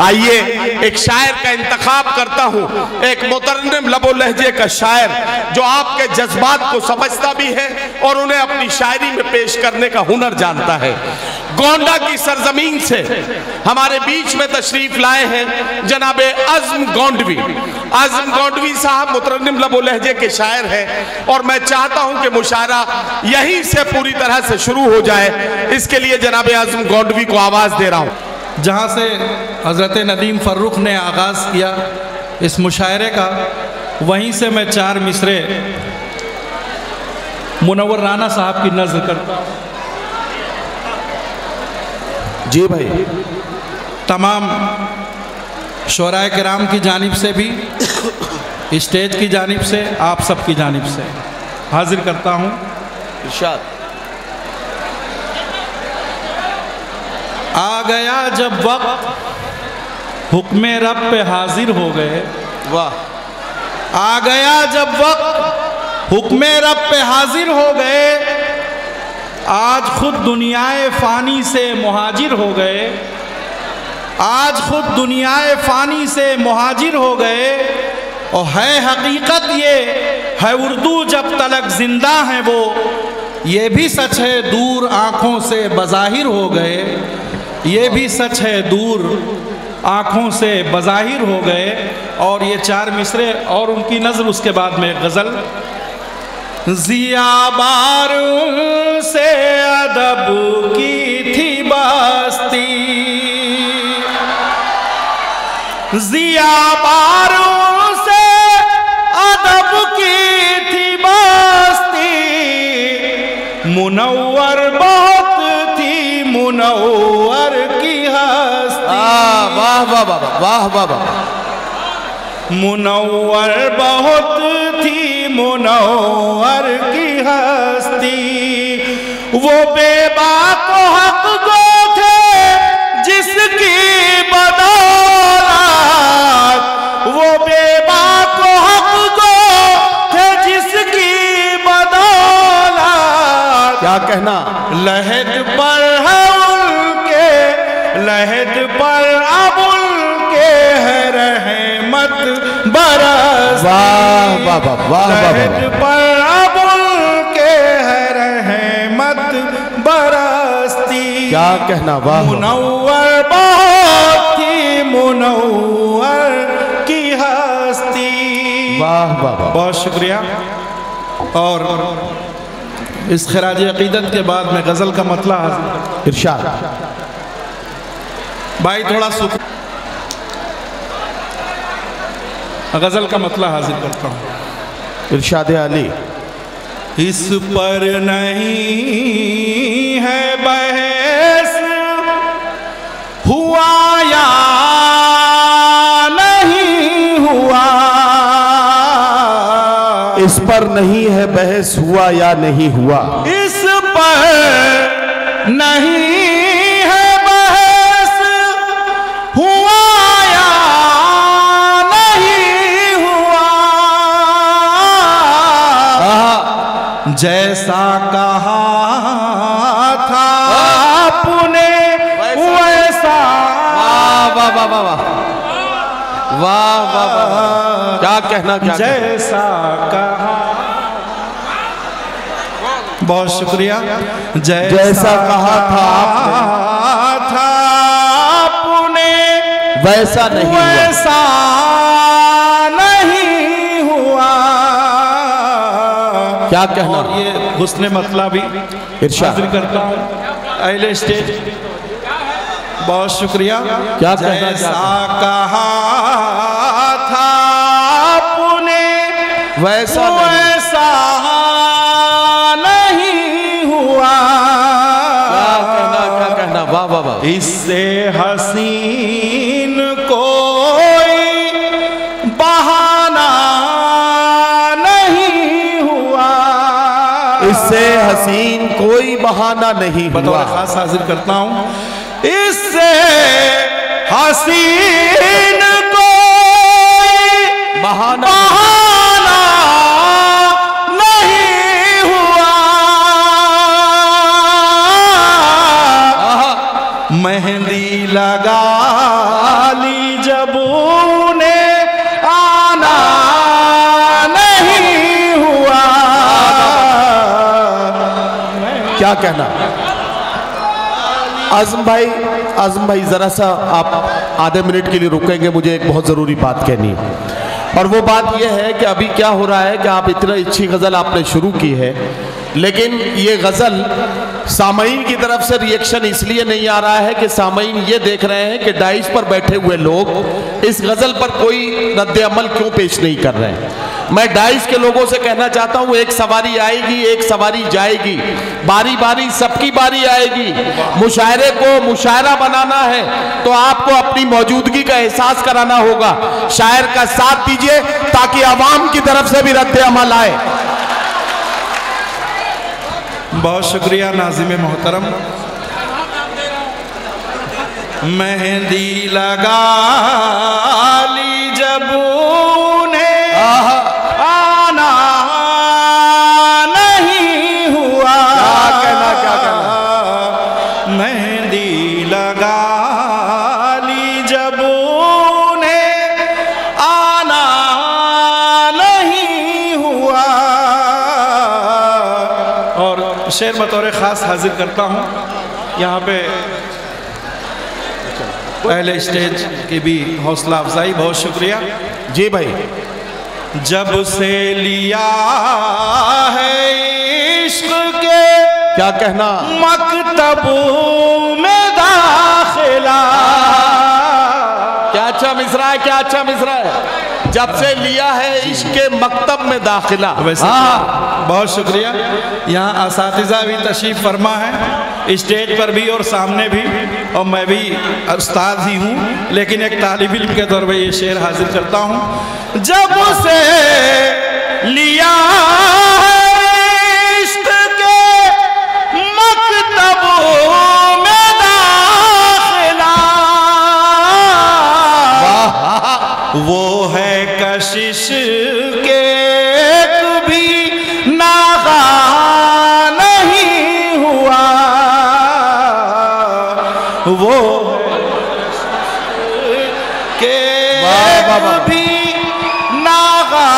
आइए, एक शायर का इंतखाब करता हूँ। एक मुतरनम लबो लहजे का शायर, जो आपके जज्बात को समझता भी है और उन्हें अपनी शायरी में पेश करने का हुनर जानता है। गोंडा की सरजमीन से हमारे बीच में तशरीफ़ लाए हैं, जनाब अज़म गोंडवी। अज़म गोंडवी साहब मुतरनम लबो लहजे के शायर हैं और मैं चाहता हूँ कि मुशायरा यहीं से पूरी तरह से शुरू हो जाए। इसके लिए जनाब आज़म गोंडवी को आवाज़ दे रहा हूँ। जहाँ से हज़रत नदीम फ़र्रुख ने आगाज़ किया इस मुशायरे का वहीं से मैं चार मिसरे मुनवर राना साहब की नज़र करता हूँ। जी भाई। तमाम शराय कराम की जानिब से भी स्टेज की जानिब से आप सब की जानिब से हाजिर करता हूँ। इरशाद। आ गया जब वक्त। हुक्म रब पे हाजिर हो गए। वाह। आ गया जब वक्त। हुक्म रब पे हाजिर हो गए। आज खुद दुनियाए फ़ानी से मुहाजिर हो गए। आज खुद दुनियाए फ़ानी से मुहाजिर हो गए। और है हकीकत ये है उर्दू जब तलक ज़िंदा है वो ये भी सच है दूर आँखों से बज़ाहिर हो गए। ये भी सच है, दूर आँखों से बज़ाहिर हो गए और ये चार मिसरे और उनकी नज़र उसके बाद में गज़ल। जिया जियाबार से अदब की थी बस्ती। जियाबारों से अदब की थी बस्ती। बहुत थी मुनव्वर की हस्ती। वाह वाह वाह वाह वाह बहुत थी मुनव्वर की हस्ती। वो बेबाक हक गो थे जिसकी बदौलत। वो बेबाक हक गो थे जिसकी बदौलत। क्या कहना? लहद रहमत बरस वाह वाह वाह वाह वाह पर अब है रहमत बरसती। क्या कहना वाह मुनव्वर बहुत थी मुनव्वर की हस्ती। वाह वाह बहुत शुक्रिया। और इस खराज अकीदत के बाद में गज़ल का मतला इरशाद। भाई थोड़ा सुख गज़ल का मतला हाजिर करता हूँ। इरशाद अली। इस पर नहीं है बहस। हुआ या नहीं हुआ? इस पर नहीं है बहस हुआ या नहीं हुआ? इस पर नहीं जैसा कहा था। आपने वैसा। वाह वाह वाह वाह वाह। वाह वाह क्या कहना क्या जैसा कहा। बहुत शुक्रिया। जैसा, जैसा कहा था था आपने वैसा नहीं वैसा क्या कहना? और ये हुस्न मतला भी इरशाद। हाजिर करता हूँ। अहले स्टेज बहुत शुक्रिया। क्या कहना जैसा कहा था आपने वैसा वैसा नहीं हुआ। क्या कहना क्या कहना? वाह वाह वाह। इससे हसीन बहाना नहीं बतौर खास हाजिर करता हूँ। इससे हसीन कहना। आज़म भाई आज़म भाई, ज़रा सा आप आधे मिनट के लिए रुकेंगे, मुझे एक बहुत ज़रूरी बात कहनी है। और वो बात यह है कि अभी क्या हो रहा है कि आप इतना अच्छी गज़ल आपने शुरू की है, लेकिन ये गज़ल सामयीन की तरफ़ से रिएक्शन इसलिए नहीं आ रहा है कि सामयीन ये देख रहे हैं कि डाइस पर बैठे हुए लोग इस गज़ल पर कोई रद्द अमल क्यों पेश नहीं कर रहे हैं। मैं डाइस के लोगों से कहना चाहता हूँ, एक सवारी आएगी, एक सवारी जाएगी। बारी बारी सबकी बारी आएगी। मुशायरे को मुशायरा बनाना है तो आपको अपनी मौजूदगी का एहसास कराना होगा। शायर का साथ दीजिए, ताकि आवाम की तरफ़ से भी रद्द अमल आए। बहुत शुक्रिया, नाजिम मोहतरम। मेहंदी लगा ली जब ख़ास हाजिर करता हूँ। यहाँ पे पहले स्टेज की भी हौसला अफजाई बहुत शुक्रिया। जी भाई। जब से लिया है इश्क के क्या कहना? मकतब में दाखिला। क्या अच्छा मिसरा है क्या अच्छा मिसरा है? जब से लिया है इसके मकतब में दाखिला। हाँ। बहुत शुक्रिया। यहाँ इस भी तशीफ फरमा है स्टेज पर भी और सामने भी और मैं भी उस्ताद ही हूँ लेकिन एक तालब इम के तौर पर ये शेर हासिल करता हूँ। जब से लिया वो के वाह। नागा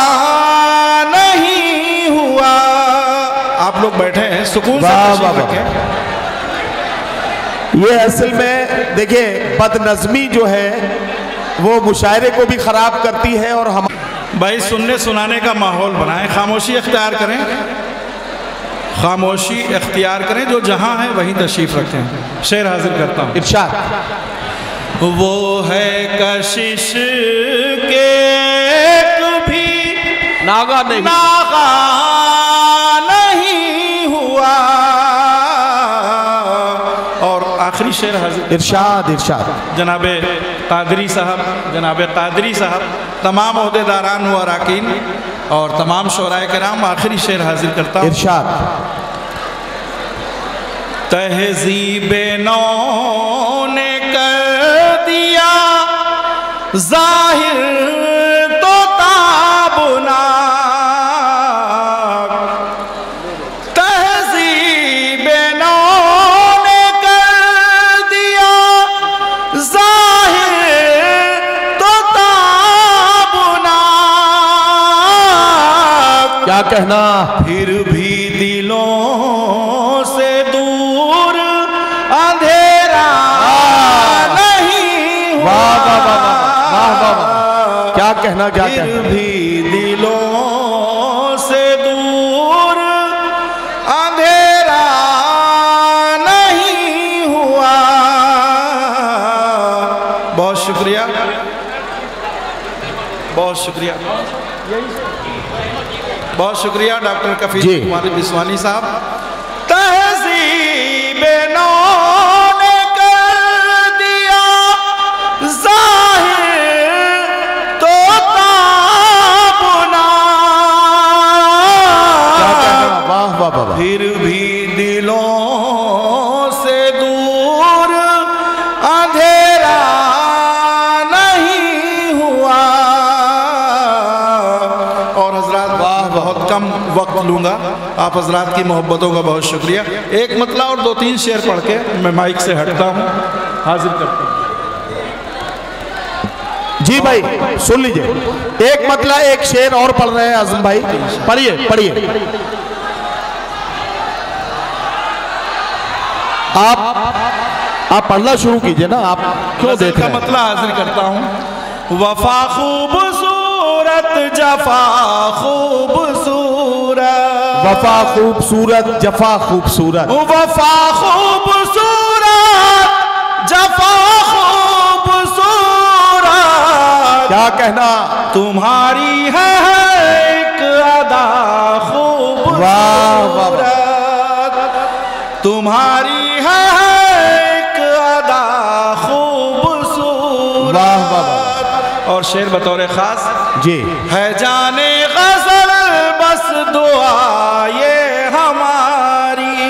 नहीं हुआ आप लोग बैठे हैं सुकून से। ये असल में देखिए बदनज़मी जो है वो मुशायरे को भी ख़राब करती है और हम भाई सुनने सुनाने का माहौल बनाएँ खामोशी अख्तियार करें खामोशी अख्तियार करें जो जहाँ है वहीं तशरीफ़ रखें। शेर हाजिर करता हूँ। इरशाद। वो है कशिश के कभी नागा नहीं। नागा नहीं हुआ। और आखिरी शेर हाजिर। इरशाद इरशाद। जनाब कादरी साहब जनाब कादरी साहब तमाम अहदेदारान व अरकान और तमाम शराय कराम आखिरी शेर हाजिर करता हूँ। इर्शाद। तहजीब नो ने कर दिया ज़ाहिर क्या कहना? फिर भी दिलों से दूर अंधेरा नहीं हुआ। वाह वाह वाह वाह वाह वाह वाह। क्या कहना क्या फिर कहना? भी दिलों से दूर अंधेरा नहीं हुआ। बहुत शुक्रिया। बहुत शुक्रिया। बहुत शुक्रिया डॉक्टर कफी। कुमार बिस्वानी साहब आप हजरात की मोहब्बतों का बहुत शुक्रिया। एक मतला और दो तीन शेर पढ़ के मैं माइक से हटता हूँ। हाजिर करता हूँ। जी भाई सुन लीजिए। एक मतला एक शेर और पढ़ रहे हैं आज़म भाई। पढ़िए पढ़िए। आप आप पढ़ना शुरू कीजिए ना आप क्यों देख रहे हैं? मतलब हाजिर करता हूँ। वफा खूबसूरत जफा खूबसूरत। वफा खूबसूरत जफा खूबसूरत। वफा खूबसूरत जफा खूबसूरत। क्या कहना? तुम्हारी है एक अदा वाह, तुम्हारी है एक अदा खूबसूरत। और शेर बतौर खास जी। है जाने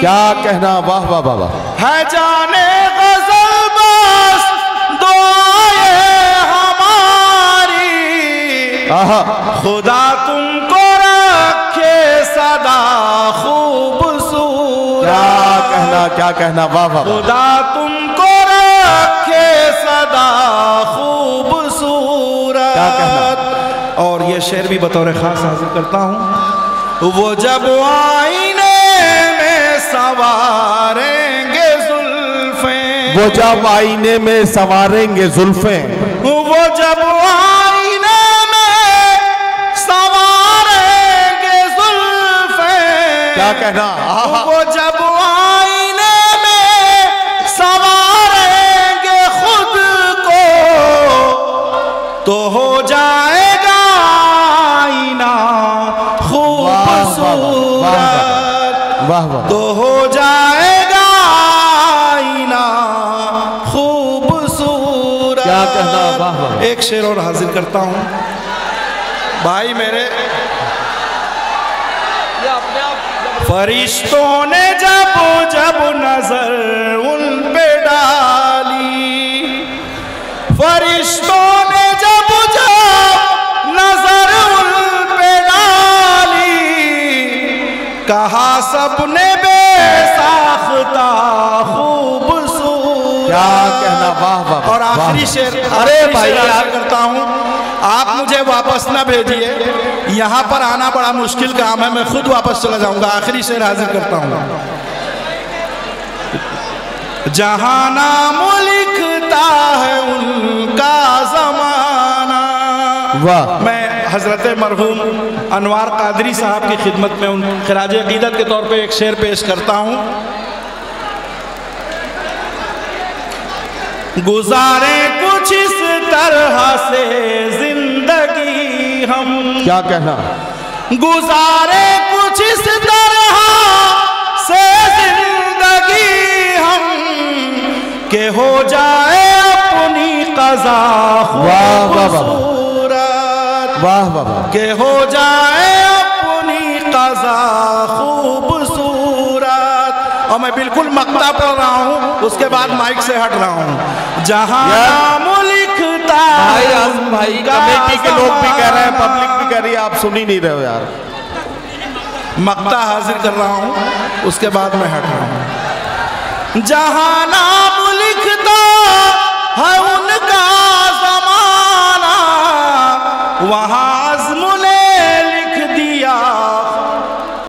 क्या कहना? वाह वाह वाह वाह। है जाने गज़ल बस हमारी। आहा। खुदा तुमको रखे सदा खूबसूरत। क्या कहना क्या कहना? वाह वाह खुदा तुमको रखे सदा खूबसूरत। क्या कहना? और ये शेर भी बतौर खास हासिल करता हूँ। वो जब आईने में सवारेंगे जुल्फे। वो जब आईने में सवारेंगे जुल्फे। वो जब आईने में सवारेंगे जुल्फे। क्या कहना? वो जब आईने में सवारेंगे खुद को तो हो जाएगा आईना खूबसूरत। वाह वाह। एक शेर और हाजिर करता हूँ। भाई मेरे, फरिश्तों ने जब जब नज़र उन पे डाली। फरिश्तों ने जब जब नज़र उन पे डाली। कहा, सबने बेसाख्ता खूबसूरत क्या वाह वाह और आखिरी शेर अरे भाई। हाजिर करता हूँ। आप मुझे वापस ना भेजिए। यहाँ पर आना बड़ा मुश्किल काम है। मैं खुद वापस चला जाऊँगा। आखिरी शेर हाजिर करता हूँ। जहाँ नाम लिखता है उनका जमाना। वाह। मैं हज़रत मरहूम अनवार कादरी साहब की खिदमत में उन खराज अकीदत के तौर पे एक शेर पेश करता हूँ। गुजारे कुछ इस तरह से ज़िंदगी हम। क्या कहना? गुजारे कुछ इस तरह से ज़िंदगी हम के हो जाए अपनी कजा वाह, वाह, वाह। खूबसूरत। वाह वाह वाह। के हो जाए मक्ता पढ़ रहा हूँ उसके बाद माइक से हट रहा हूँ। जहाँ नाम लिखता भाई भाई कमेटी के लोग भी कह रहे हैं पब्लिक भी कह रही है आप सुन ही नहीं रहे हो यार। मक्ता हाजिर कर रहा हूँ उसके बाद मैं हट रहा हूँ। जहाँ नाम लिखता है उनका जमाना वहाँ